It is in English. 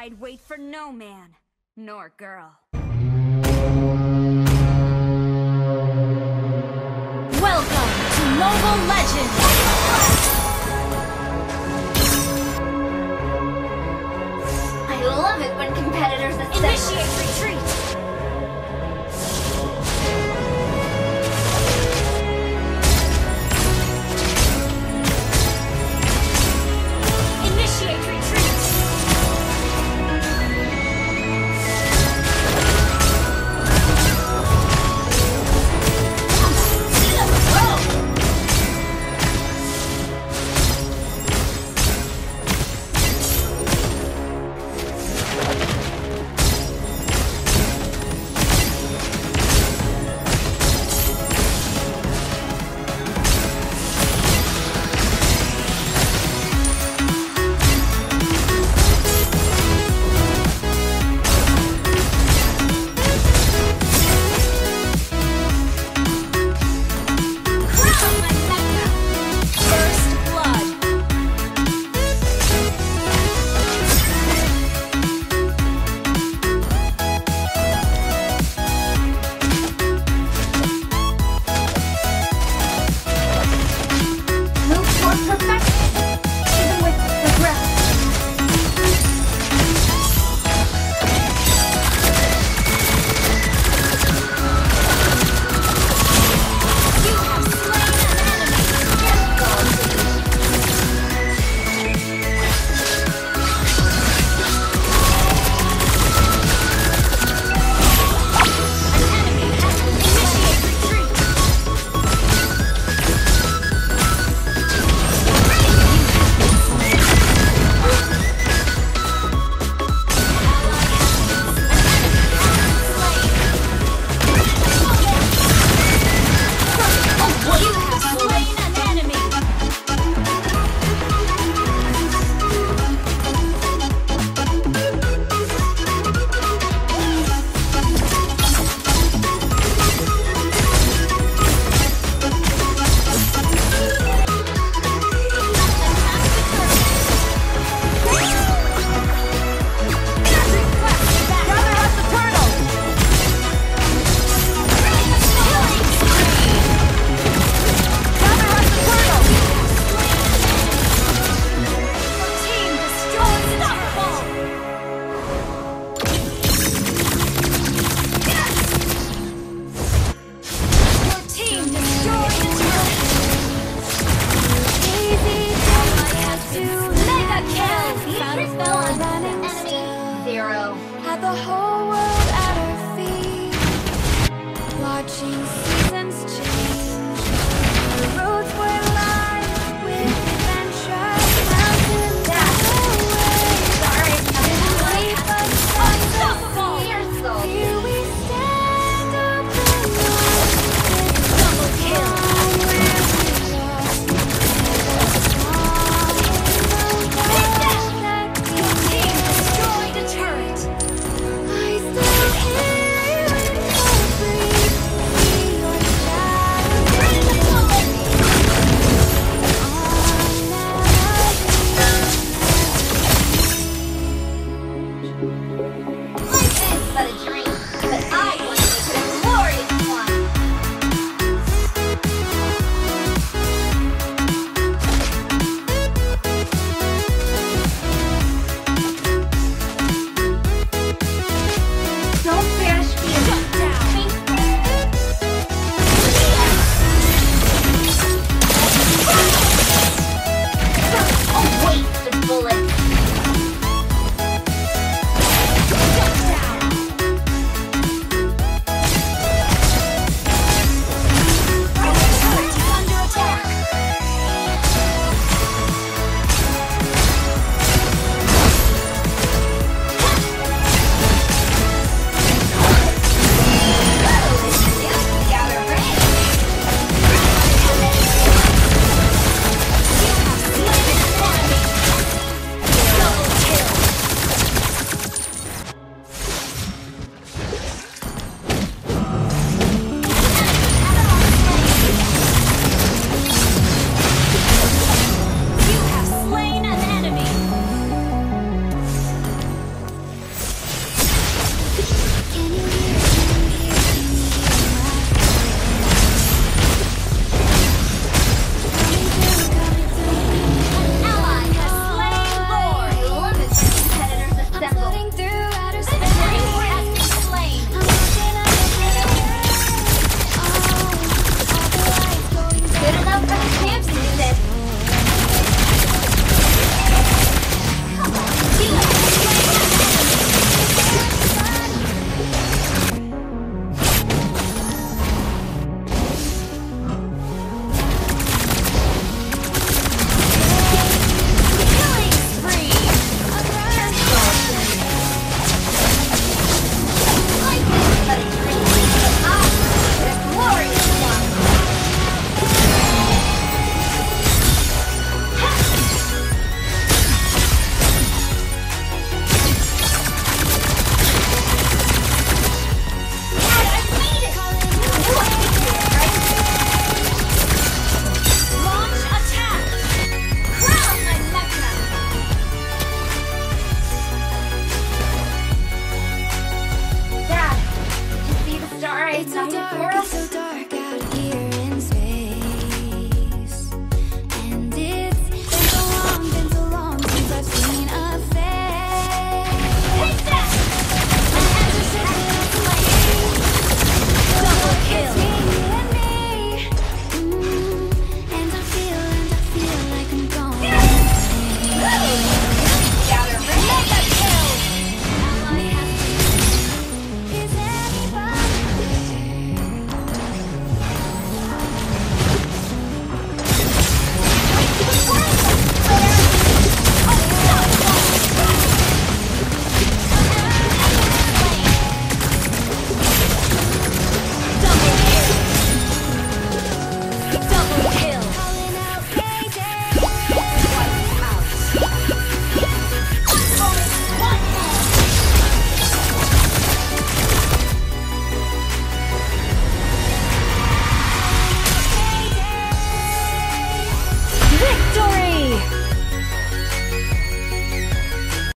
And wait for no man, nor girl. Welcome to Mobile Legends! I love it when competitors. Initiate retreat! the whole